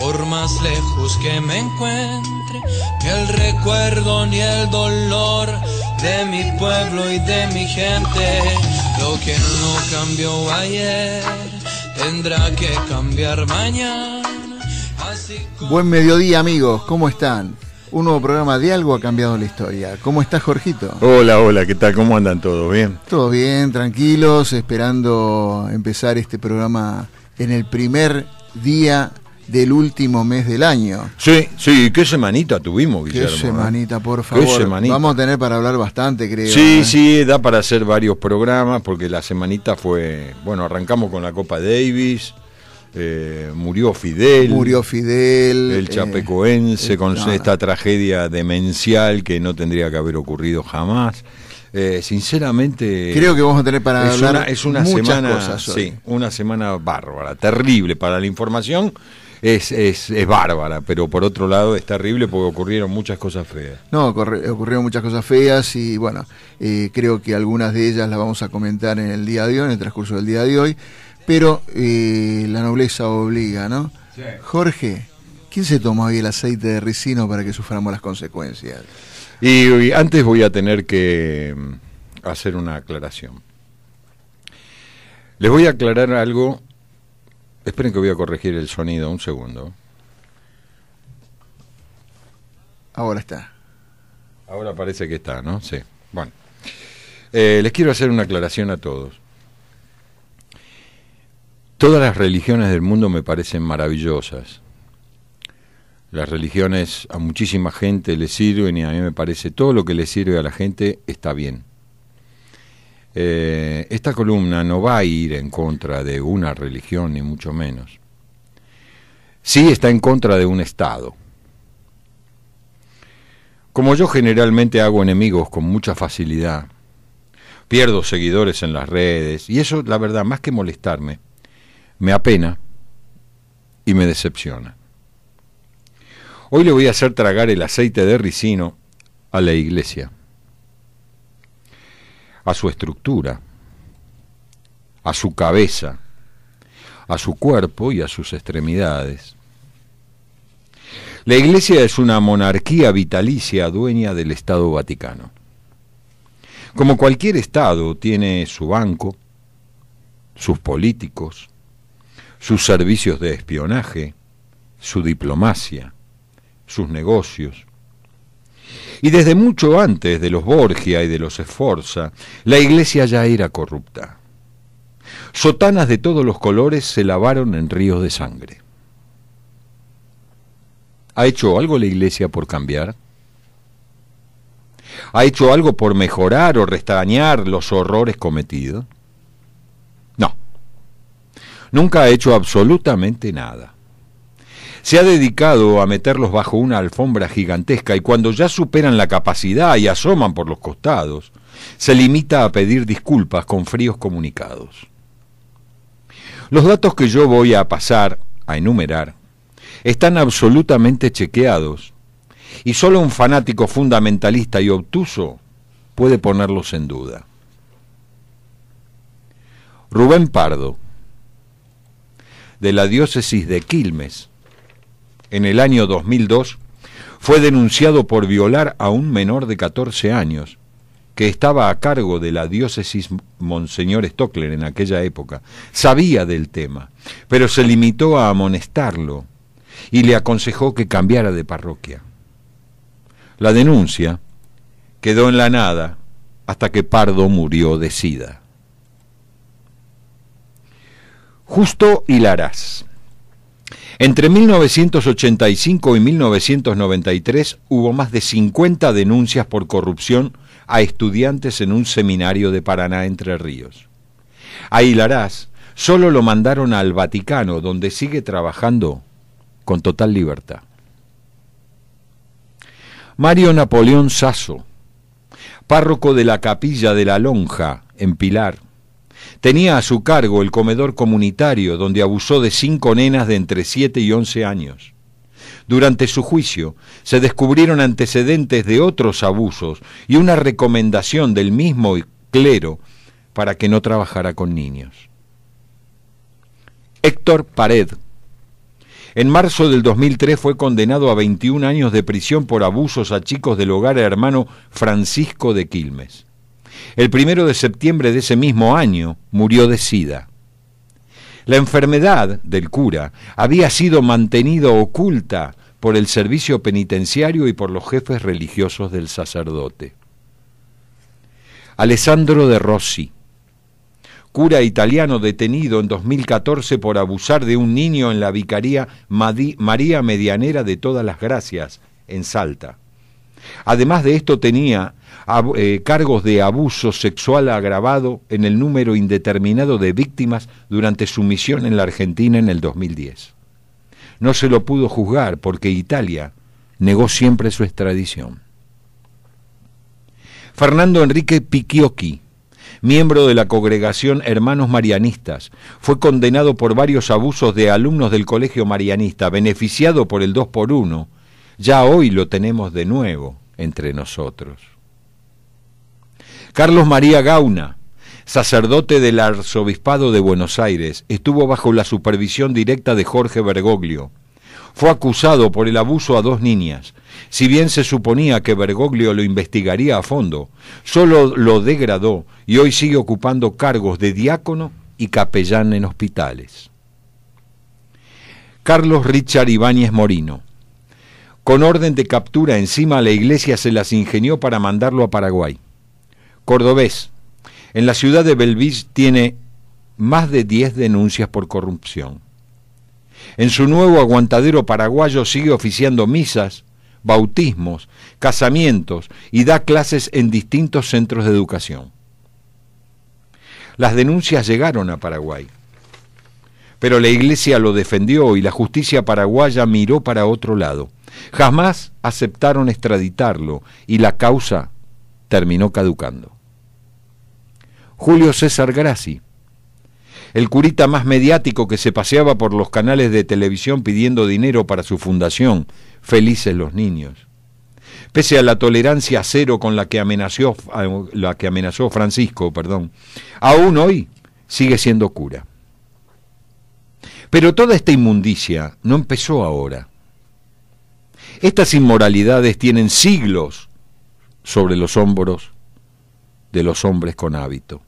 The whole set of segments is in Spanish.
por más lejos que me encuentre, que el recuerdo ni el dolor de mi pueblo y de mi gente, lo que no cambió ayer, tendrá que cambiar mañana. Buen mediodía amigos, ¿cómo están? Un nuevo programa de Algo ha cambiado la historia. ¿Cómo estás, Jorgito? Hola, hola, ¿qué tal? ¿Cómo andan todos? ¿Bien? Todo bien, tranquilos, esperando empezar este programa en el primer día del último mes del año. Sí, sí, qué semanita tuvimos, Guillermo. Qué ¿eh? semanita, por favor. semanita. Vamos a tener para hablar bastante, creo. Sí, ¿eh? sí, da para hacer varios programas porque la semanita fue, bueno, arrancamos con la Copa Davis, eh, murió Fidel. Murió Fidel. El eh, chapecoense con no, esta tragedia demencial que no tendría que haber ocurrido jamás. Eh, sinceramente Creo que vamos a tener para es hablar una, es una muchas semana, cosas sí, una semana bárbara, terrible para la información. Es, es, es bárbara, pero por otro lado es terrible porque ocurrieron muchas cosas feas. No, ocurrieron muchas cosas feas y bueno, eh, creo que algunas de ellas las vamos a comentar en el día de hoy, en el transcurso del día de hoy, pero eh, la nobleza obliga, ¿no? Jorge, ¿quién se tomó hoy el aceite de ricino para que suframos las consecuencias? Y, y antes voy a tener que mm, hacer una aclaración. Les voy a aclarar algo. Esperen que voy a corregir el sonido, un segundo. Ahora está. Ahora parece que está, ¿no? Sí. Bueno. Eh, les quiero hacer una aclaración a todos. Todas las religiones del mundo me parecen maravillosas. Las religiones a muchísima gente le sirven y a mí me parece todo lo que le sirve a la gente está bien. Eh, esta columna no va a ir en contra de una religión, ni mucho menos. Sí está en contra de un Estado. Como yo generalmente hago enemigos con mucha facilidad, pierdo seguidores en las redes, y eso, la verdad, más que molestarme, me apena y me decepciona. Hoy le voy a hacer tragar el aceite de ricino a la iglesia, a su estructura, a su cabeza, a su cuerpo y a sus extremidades. La Iglesia es una monarquía vitalicia dueña del Estado Vaticano. Como cualquier Estado tiene su banco, sus políticos, sus servicios de espionaje, su diplomacia, sus negocios. Y desde mucho antes de los Borgia y de los Sforza, la Iglesia ya era corrupta. Sotanas de todos los colores se lavaron en ríos de sangre. ¿Ha hecho algo la Iglesia por cambiar? ¿Ha hecho algo por mejorar o restañar los horrores cometidos? No. Nunca ha hecho absolutamente nada. Se ha dedicado a meterlos bajo una alfombra gigantesca y cuando ya superan la capacidad y asoman por los costados, se limita a pedir disculpas con fríos comunicados. Los datos que yo voy a pasar a enumerar están absolutamente chequeados y solo un fanático fundamentalista y obtuso puede ponerlos en duda. Rubén Pardo, de la diócesis de Quilmes, en el año 2002, fue denunciado por violar a un menor de 14 años que estaba a cargo de la diócesis Monseñor Stockler en aquella época. Sabía del tema, pero se limitó a amonestarlo y le aconsejó que cambiara de parroquia. La denuncia quedó en la nada hasta que Pardo murió de sida. Justo Hilarás. Entre 1985 y 1993 hubo más de 50 denuncias por corrupción a estudiantes en un seminario de Paraná Entre Ríos. A Hilarás solo lo mandaron al Vaticano, donde sigue trabajando con total libertad. Mario Napoleón Sasso, párroco de la capilla de la Lonja, en Pilar, tenía a su cargo el comedor comunitario donde abusó de cinco nenas de entre 7 y 11 años. Durante su juicio se descubrieron antecedentes de otros abusos y una recomendación del mismo clero para que no trabajara con niños. Héctor Pared, En marzo del 2003 fue condenado a 21 años de prisión por abusos a chicos del hogar hermano Francisco de Quilmes. El primero de septiembre de ese mismo año murió de sida. La enfermedad del cura había sido mantenida oculta por el servicio penitenciario y por los jefes religiosos del sacerdote. Alessandro de Rossi, cura italiano detenido en 2014 por abusar de un niño en la vicaría María Medianera de Todas las Gracias, en Salta. Además de esto tenía eh, cargos de abuso sexual agravado en el número indeterminado de víctimas durante su misión en la Argentina en el 2010. No se lo pudo juzgar porque Italia negó siempre su extradición. Fernando Enrique Picchiocchi, miembro de la congregación Hermanos Marianistas, fue condenado por varios abusos de alumnos del Colegio Marianista, beneficiado por el 2 por 1. Ya hoy lo tenemos de nuevo entre nosotros. Carlos María Gauna, sacerdote del Arzobispado de Buenos Aires, estuvo bajo la supervisión directa de Jorge Bergoglio. Fue acusado por el abuso a dos niñas. Si bien se suponía que Bergoglio lo investigaría a fondo, solo lo degradó y hoy sigue ocupando cargos de diácono y capellán en hospitales. Carlos Richard Ibáñez Morino. Con orden de captura encima la iglesia se las ingenió para mandarlo a Paraguay cordobés, en la ciudad de Belvis tiene más de 10 denuncias por corrupción. En su nuevo aguantadero paraguayo sigue oficiando misas, bautismos, casamientos y da clases en distintos centros de educación. Las denuncias llegaron a Paraguay, pero la iglesia lo defendió y la justicia paraguaya miró para otro lado. Jamás aceptaron extraditarlo y la causa terminó caducando. Julio César Grassi, el curita más mediático que se paseaba por los canales de televisión pidiendo dinero para su fundación, Felices los Niños. Pese a la tolerancia cero con la que amenazó, la que amenazó Francisco, perdón, aún hoy sigue siendo cura. Pero toda esta inmundicia no empezó ahora. Estas inmoralidades tienen siglos sobre los hombros de los hombres con hábito.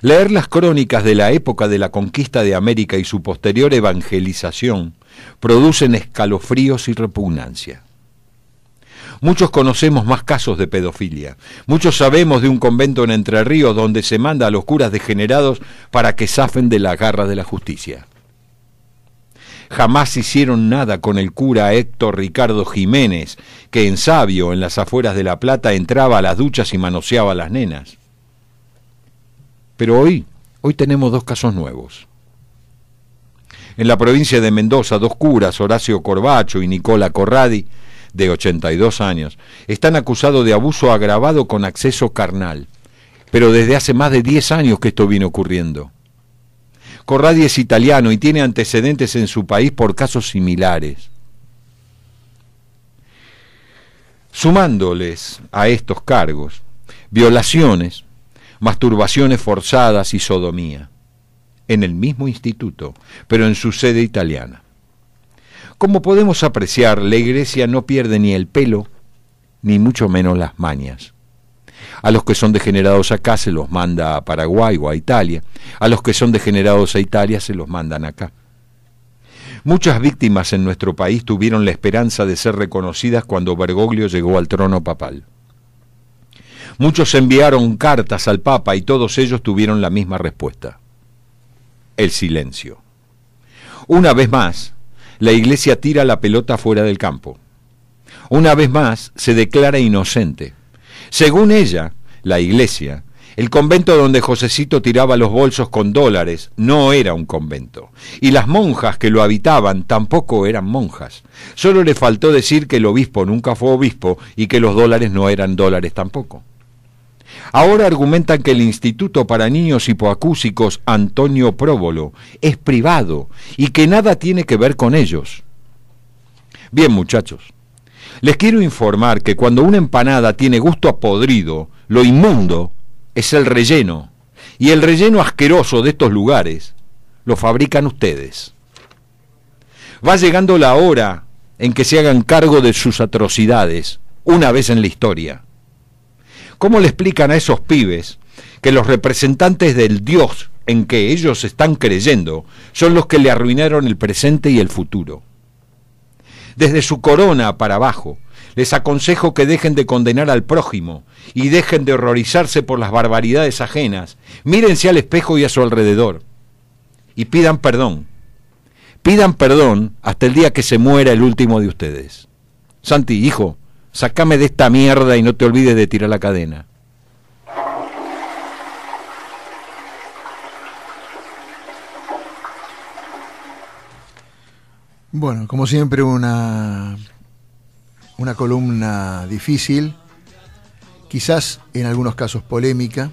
Leer las crónicas de la época de la conquista de América y su posterior evangelización producen escalofríos y repugnancia. Muchos conocemos más casos de pedofilia. Muchos sabemos de un convento en Entre Ríos donde se manda a los curas degenerados para que zafen de la garra de la justicia. Jamás hicieron nada con el cura Héctor Ricardo Jiménez, que en sabio, en las afueras de La Plata, entraba a las duchas y manoseaba a las nenas. Pero hoy, hoy tenemos dos casos nuevos. En la provincia de Mendoza, dos curas, Horacio Corbacho y Nicola Corradi, de 82 años, están acusados de abuso agravado con acceso carnal. Pero desde hace más de 10 años que esto viene ocurriendo. Corradi es italiano y tiene antecedentes en su país por casos similares. Sumándoles a estos cargos, violaciones, masturbaciones forzadas y sodomía, en el mismo instituto, pero en su sede italiana. Como podemos apreciar, la Iglesia no pierde ni el pelo, ni mucho menos las mañas. A los que son degenerados acá se los manda a Paraguay o a Italia, a los que son degenerados a Italia se los mandan acá. Muchas víctimas en nuestro país tuvieron la esperanza de ser reconocidas cuando Bergoglio llegó al trono papal. Muchos enviaron cartas al Papa y todos ellos tuvieron la misma respuesta. El silencio. Una vez más, la Iglesia tira la pelota fuera del campo. Una vez más, se declara inocente. Según ella, la Iglesia, el convento donde Josecito tiraba los bolsos con dólares no era un convento, y las monjas que lo habitaban tampoco eran monjas. Solo le faltó decir que el obispo nunca fue obispo y que los dólares no eran dólares tampoco. Ahora argumentan que el Instituto para Niños Hipoacúsicos Antonio Próbolo es privado y que nada tiene que ver con ellos. Bien, muchachos, les quiero informar que cuando una empanada tiene gusto a podrido, lo inmundo es el relleno, y el relleno asqueroso de estos lugares lo fabrican ustedes. Va llegando la hora en que se hagan cargo de sus atrocidades, una vez en la historia. ¿Cómo le explican a esos pibes que los representantes del Dios en que ellos están creyendo son los que le arruinaron el presente y el futuro? Desde su corona para abajo, les aconsejo que dejen de condenar al prójimo y dejen de horrorizarse por las barbaridades ajenas. Mírense al espejo y a su alrededor y pidan perdón. Pidan perdón hasta el día que se muera el último de ustedes. Santi, hijo, sácame de esta mierda y no te olvides de tirar la cadena. Bueno, como siempre una una columna difícil, quizás en algunos casos polémica,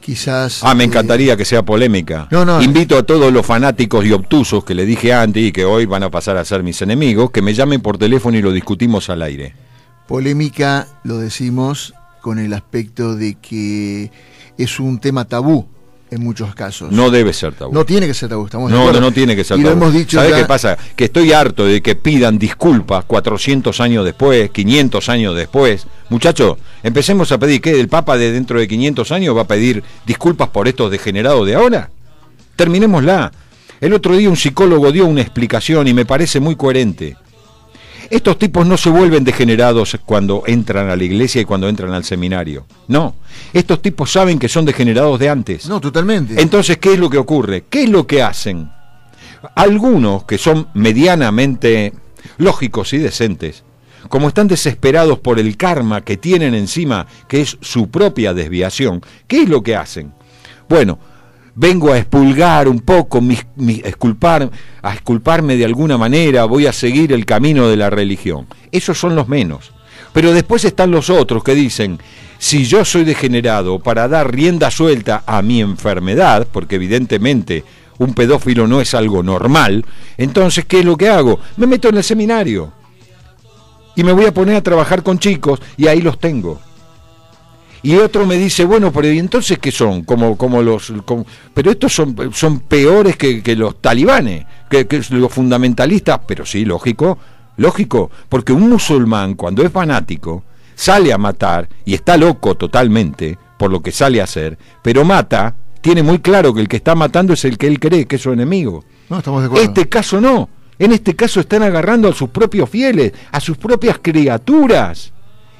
quizás... Ah, me encantaría que sea polémica. No, no, Invito a todos los fanáticos y obtusos que le dije antes y que hoy van a pasar a ser mis enemigos, que me llamen por teléfono y lo discutimos al aire. Polémica lo decimos con el aspecto de que es un tema tabú en muchos casos. No debe ser tabú. No tiene que ser tabú, estamos No, no, no tiene que ser y Lo hemos dicho ¿Sabe qué pasa? Que estoy harto de que pidan disculpas 400 años después, 500 años después. Muchachos, empecemos a pedir que el Papa de dentro de 500 años va a pedir disculpas por estos degenerados de ahora. Terminémosla. El otro día un psicólogo dio una explicación y me parece muy coherente. Estos tipos no se vuelven degenerados cuando entran a la iglesia y cuando entran al seminario. No, estos tipos saben que son degenerados de antes. No, totalmente. Entonces, ¿qué es lo que ocurre? ¿Qué es lo que hacen? Algunos que son medianamente lógicos y decentes, como están desesperados por el karma que tienen encima, que es su propia desviación, ¿qué es lo que hacen? Bueno, vengo a expulgar un poco, mis, a esculparme de alguna manera, voy a seguir el camino de la religión. Esos son los menos. Pero después están los otros que dicen, si yo soy degenerado para dar rienda suelta a mi enfermedad, porque evidentemente un pedófilo no es algo normal, entonces, ¿qué es lo que hago? Me meto en el seminario y me voy a poner a trabajar con chicos y ahí los tengo. Y otro me dice, bueno, pero ¿y entonces qué son? Como, como los, pero estos son, son peores que, los talibanes, que, que, los fundamentalistas, pero sí, lógico, lógico, porque un musulmán cuando es fanático sale a matar y está loco totalmente por lo que sale a hacer, pero mata, tiene muy claro que el que está matando es el que él cree que es su enemigo. No, estamos de acuerdo. Este caso no. En este caso están agarrando a sus propios fieles, a sus propias criaturas.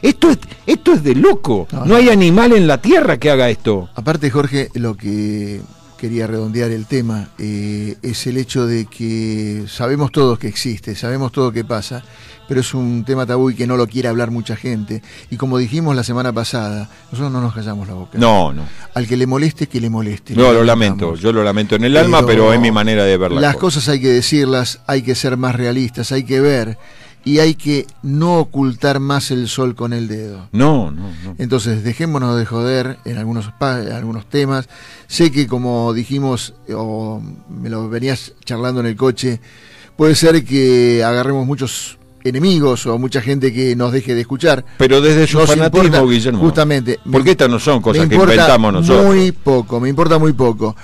Esto es, esto es de loco. No, hay animal en la tierra que haga esto. Aparte, Jorge, lo que quería redondear el tema eh, es el hecho de que sabemos todos que existe, sabemos todo que pasa, pero es un tema tabú y que no lo quiere hablar mucha gente. Y como dijimos la semana pasada, nosotros no nos callamos la boca. No, no. Al que le moleste, que le moleste. No, lo lamento, yo lo lamento en el alma, pero es mi manera de verlo. Las cosas hay que decirlas, hay que ser más realistas, hay que ver y hay que no ocultar más el sol con el dedo. No, no, no. Entonces, dejémonos de joder en algunos, algunos temas. Sé que como dijimos, o me lo venías charlando en el coche, puede ser que agarremos muchos enemigos o mucha gente que nos deje de escuchar. Pero desde su fanatismo, Guillermo. Justamente. Porque estas no son cosas que inventamos nosotros. Muy poco, me importa muy poco.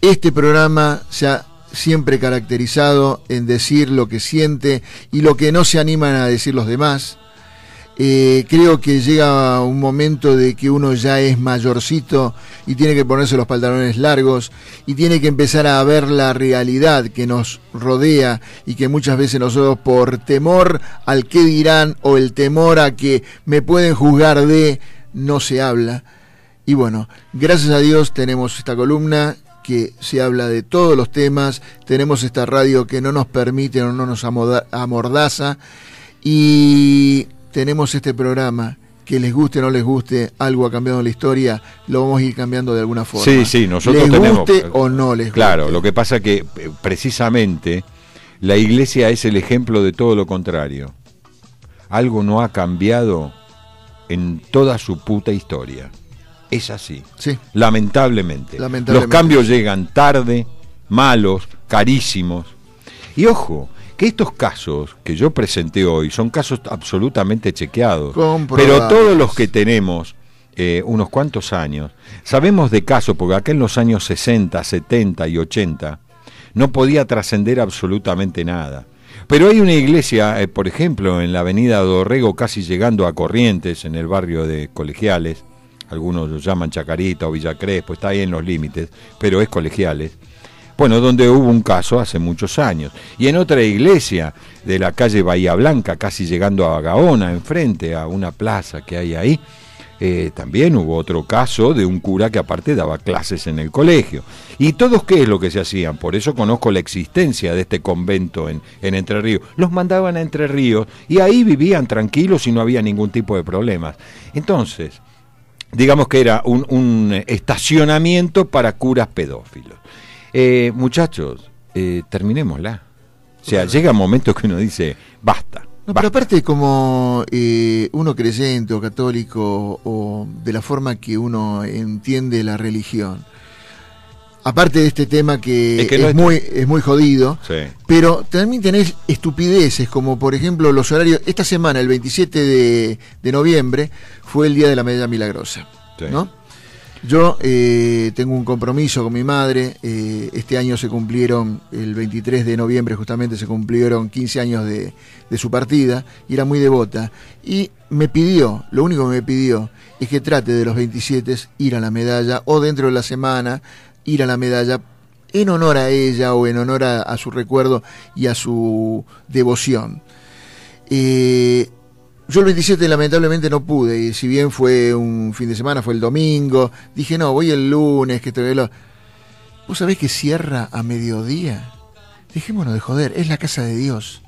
Este programa se ha siempre caracterizado en decir lo que siente y lo que no se animan a decir los demás. Eh, creo que llega un momento de que uno ya es mayorcito y tiene que ponerse los pantalones largos y tiene que empezar a ver la realidad que nos rodea y que muchas veces nosotros por temor al que dirán o el temor a que me pueden juzgar de no se habla. Y bueno, gracias a Dios tenemos esta columna que se habla de todos los temas, tenemos esta radio que no nos permite o no nos amordaza y tenemos este programa que les guste o no les guste, algo ha cambiado en la historia, lo vamos a ir cambiando de alguna forma. Sí, sí, nosotros les tenemos... guste o no les guste. Claro, lo que pasa que eh, precisamente la iglesia es el ejemplo de todo lo contrario. Algo no ha cambiado en toda su puta historia. Es así. Sí. Lamentablemente. Los cambios llegan tarde, malos, carísimos. Y ojo, que estos casos que yo presenté hoy son casos absolutamente chequeados. Pero todos los que tenemos eh, unos cuantos años, sabemos de casos, porque acá en los años 60, 70 y 80, no podía trascender absolutamente nada. Pero hay una iglesia, eh, por ejemplo, en la avenida Dorrego, casi llegando a Corrientes, en el barrio de Colegiales, algunos lo llaman Chacarita o Villa Crespo, está ahí en los límites, pero es Colegiales. Bueno, donde hubo un caso hace muchos años. Y en otra iglesia de la calle Bahía Blanca, casi llegando a Gaona, enfrente a una plaza que hay ahí, eh, también hubo otro caso de un cura que aparte daba clases en el colegio. ¿Y todos qué es lo que se hacían? Por eso conozco la existencia de este convento en, Entre Ríos. Los mandaban a Entre Ríos y ahí vivían tranquilos y no había ningún tipo de problemas. Entonces, digamos que era un, estacionamiento para curas pedófilos. Eh, muchachos, eh, terminémosla. O sea, llega un momento que uno dice, basta. No, pero aparte como eh, uno creyente o católico o de la forma que uno entiende la religión, aparte de este tema que es, muy, es muy jodido, pero también tenés estupideces como por ejemplo los horarios, esta semana el 27 de, de noviembre fue el Día de la Medalla Milagrosa, ¿no? Yo eh, tengo un compromiso con mi madre. Eh, este año se cumplieron, el 23 de noviembre justamente se cumplieron 15 años de, su partida y era muy devota. Y me pidió, lo único que me pidió es que trate de los 27 ir a la medalla o dentro de la semana ir a la medalla en honor a ella o en honor a, su recuerdo y a su devoción. Eh, yo el 27 lamentablemente no pude, y si bien fue un fin de semana, fue el domingo, dije, no, voy el lunes, que te veo... ¿Vos sabés que cierra a mediodía? Dejémonos de joder, es la casa de Dios.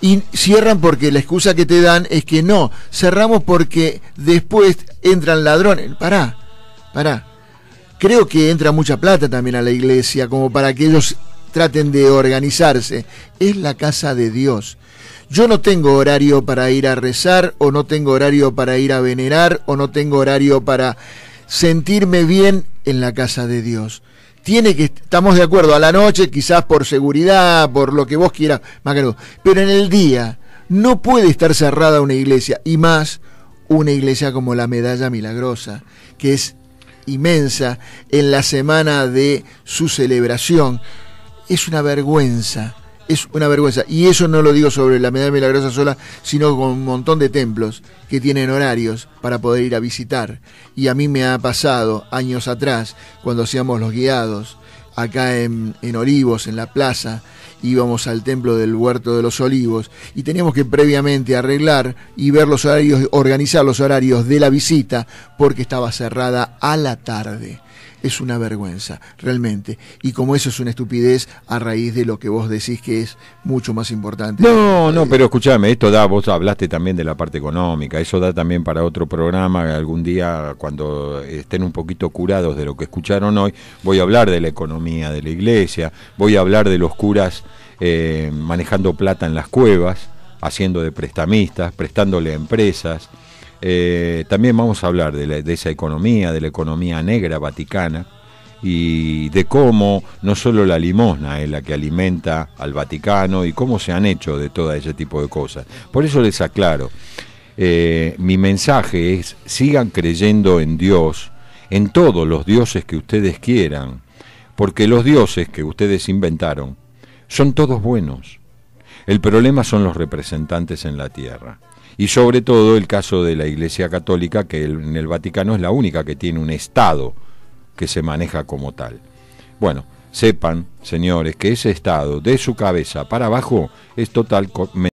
Y cierran porque la excusa que te dan es que no, cerramos porque después entran ladrones. Pará, pará. Creo que entra mucha plata también a la iglesia como para que ellos traten de organizarse. Es la casa de Dios. Yo no tengo horario para ir a rezar o no tengo horario para ir a venerar o no tengo horario para sentirme bien en la casa de Dios. Tiene que, estamos de acuerdo, a la noche quizás por seguridad, por lo que vos quieras, pero en el día no puede estar cerrada una iglesia y más una iglesia como la Medalla Milagrosa, que es inmensa en la semana de su celebración. Es una vergüenza es una vergüenza. Y eso no lo digo sobre la medalla milagrosa sola, sino con un montón de templos que tienen horarios para poder ir a visitar. Y a mí me ha pasado años atrás, cuando hacíamos los guiados, acá en, en Olivos, en la plaza, íbamos al templo del Huerto de los Olivos y teníamos que previamente arreglar y ver los horarios, organizar los horarios de la visita porque estaba cerrada a la tarde es una vergüenza, realmente. Y como eso es una estupidez a raíz de lo que vos decís que es mucho más importante. No, no, pero escúchame, esto da, vos hablaste también de la parte económica, eso da también para otro programa, algún día cuando estén un poquito curados de lo que escucharon hoy, voy a hablar de la economía de la iglesia, voy a hablar de los curas eh, manejando plata en las cuevas, haciendo de prestamistas, prestándole a empresas. Eh, también vamos a hablar de, esa economía, de la economía negra vaticana y de cómo no solo la limosna es la que alimenta al Vaticano y cómo se han hecho de todo ese tipo de cosas. Por eso les aclaro, eh, mi mensaje es sigan creyendo en Dios, en todos los dioses que ustedes quieran, porque los dioses que ustedes inventaron son todos buenos. El problema son los representantes en la tierra y sobre todo el caso de la Iglesia Católica, que en el Vaticano es la única que tiene un Estado que se maneja como tal. Bueno, sepan, señores, que ese Estado, de su cabeza para abajo, es total